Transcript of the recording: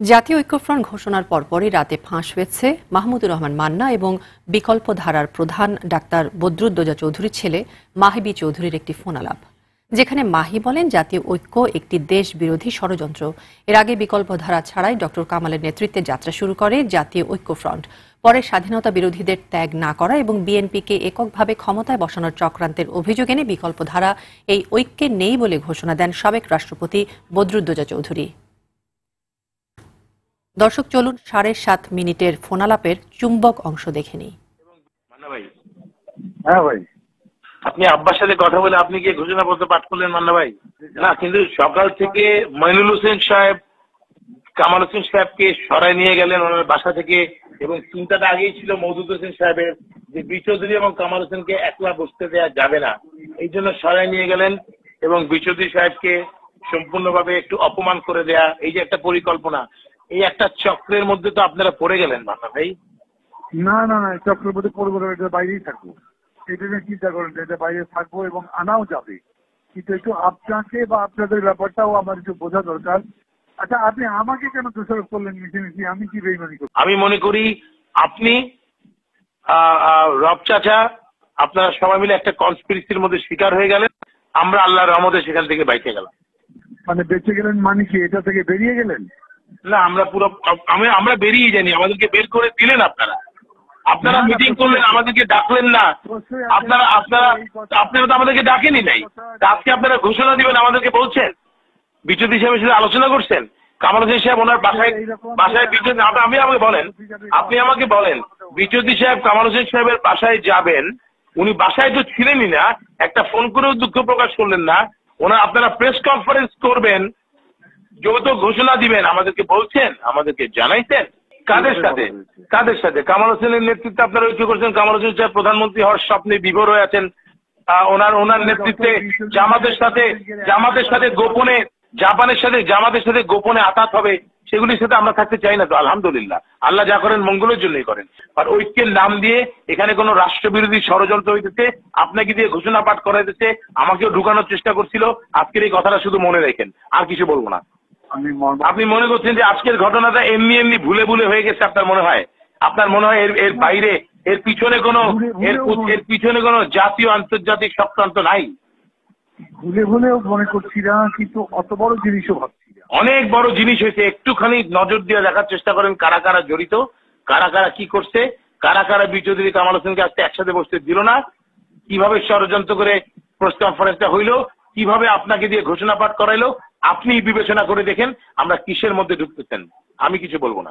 জাতীয় ঐক্যফ্রন্ট ঘোষণার পরপরই রাতে ফাঁস হয়েছে মাহমুদুর রহমান মান্না এবং বিকল্প ধারার প্রধান ডাক্তার বদরুদ্দোজা চৌধুরীর ছেলে মাহিবি চৌধুরীর একটি ফোনালাপ। যেখানে মাহি বলেন, জাতীয় ঐক্য একটি দেশ বিরোধী ষড়যন্ত্র। এর আগে বিকল্প ধারা ছাড়াই ডক্টর কামালের নেতৃত্বে যাত্রা শুরু করে জাতীয় ঐক্যফ্রন্ট। পরে স্বাধীনতা বিরোধীদের ত্যাগ না করা এবং বিএনপিকে এককভাবে ক্ষমতায় বসানোর চক্রান্তের অভিযোগ এনে বিকল্প ধারা এই ঐক্যে নেই বলে ঘোষণা দেন সাবেক রাষ্ট্রপতি বদরুদ্দোজা চৌধুরী। দর্শক চলুন সাড়ে সাত মিনিটের ফোনালাপের চুম্বক অংশ দেখে নিই। ভাই। হ্যাঁ ভাই। আপনি আব্বার সাথে কথা বলে আপনি কি ঘোষণাপত্র পাঠ করলেন মান্না ভাই? না কিন্তু সকাল থেকে মইনুল হোসেন সাহেব কামাল হোসেন সাহেবকে সরাই নিয়ে গেলেন ওনার বাসা থেকে এবং চিন্তাটা আগেই ছিল মৌদুদ হোসেন সাহেবের যে বি চৌধুরী এবং কামাল হোসেনকে একলা বসতে দেওয়া যাবে না। এই জন্য সরাই নিয়ে গেলেন এবং বি চৌধুরী সাহেবকে সম্পূর্ণভাবে একটু অপমান করে দেয়া এই যে একটা পরিকল্পনা। এই একটা চক্রের মধ্যে তো আপনারা পড়ে গেলেন মান্না ভাই। না না না চক্রবর্তী পড়ব না এটা বাইরেই থাকব। এটা নিয়ে চিন্তা করেন এটা বাইরে থাকব এবং আনাও যাবে। কিন্তু একটু আপনাকে বা আপনাদের ব্যাপারটাও আমার একটু বোঝা দরকার। আচ্ছা আপনি আমাকে কেন দোষারোপ করলেন মিশে আমি কি বেইমানি করছি আমি মনে করি আপনি রব চাচা আপনারা সবাই মিলে একটা কনস্পিরেসির মধ্যে শিকার হয়ে গেলেন। আমরা আল্লাহর রহমতে সেখান থেকে বাইকে গেলাম। মানে বেঁচে গেলেন মানে কি? এটা থেকে বেরিয়ে গেলেন? না আমরা পুরো আমি আমরা বেরিয়ে জানি আমাদেরকে বের করে দিলেন আপনারা। আপনারা মিটিং করলেন আমাদেরকে ডাকলেন না। আপনারা আপনারা আপনারা তো আমাদেরকে ডাকেনি নাই। আজকে আপনারা ঘোষণা দিবেন আমাদেরকে বলছেন। বিদ্যুৎ সাহেবের সাথে আলোচনা করছেন। কামাল হোসেন সাহেব ওনার বাসায় বাসায় বিদ্যুৎ আপনি আমি আমাকে বলেন আপনি আমাকে বলেন বিদ্যুৎ সাহেব কামাল হোসেন সাহেবের বাসায় যাবেন। উনি বাসায় তো ছিলেনই না। একটা ফোন করেও দুঃখ প্রকাশ করলেন না। ওনার আপনারা প্রেস কনফারেন্স করবেন। যৌথ ঘোষণা দিবেন আমাদেরকে বলছেন আমাদেরকে জানাইছেন। কাদের সাথে? কাদের সাথে? কামাল হোসেনের নেতৃত্বে আপনারা ঐক্য করছেন। কামাল হোসেন সাহেব প্রধানমন্ত্রী হওয়ার স্বপ্নে বিভোর হয়ে আছেন। ওনার ওনার নেতৃত্বে জামাতের সাথে জামাতের সাথে গোপনে জাপানের সাথে জামাতের সাথে গোপনে আঘাত হবে সেগুলির সাথে আমরা থাকতে চাই না তো আলহামদুলিল্লাহ। আল্লাহ যা করেন মঙ্গলের জন্যই করেন। আর ঐক্যের নাম দিয়ে এখানে কোনো রাষ্ট্রবিরোধী ষড়যন্ত্র হইতেছে আপনাকে দিয়ে ঘোষণা পাঠ করাইতেছে আমাকেও ঢুকানোর চেষ্টা করছিল আজকের এই কথাটা শুধু মনে রেখেন আর কিছু বলব না। আপনি মনে করছেন যে আজকের ঘটনাটা এমনি এমনি ভুলে ভুলে হয়ে গেছে আপনার মনে হয়? আপনার মনে হয় এর এর বাইরে এর পিছনে কোনো এর এর পিছনে কোনো জাতীয় আন্তর্জাতিক চক্রান্ত নাই? ভুলে ভুলেও মনে করছি না কিন্তু অত বড় জিনিসও ভাবছি অনেক বড় জিনিস হয়েছে। একটুখানি নজর দিয়ে দেখার চেষ্টা করেন কারা কারা জড়িত কারা কারা কি করছে কারা কারা বিচৌধুরী কামাল হোসেনকে আজকে একসাথে বসতে দিল না। কীভাবে ষড়যন্ত্র করে প্রেস কনফারেন্সটা হইল কীভাবে আপনাকে দিয়ে ঘোষণা পাঠ করাইলো আপনি বিবেচনা করে দেখেন আমরা কিসের মধ্যে ঢুকতেছেন আমি কিছু বলব না।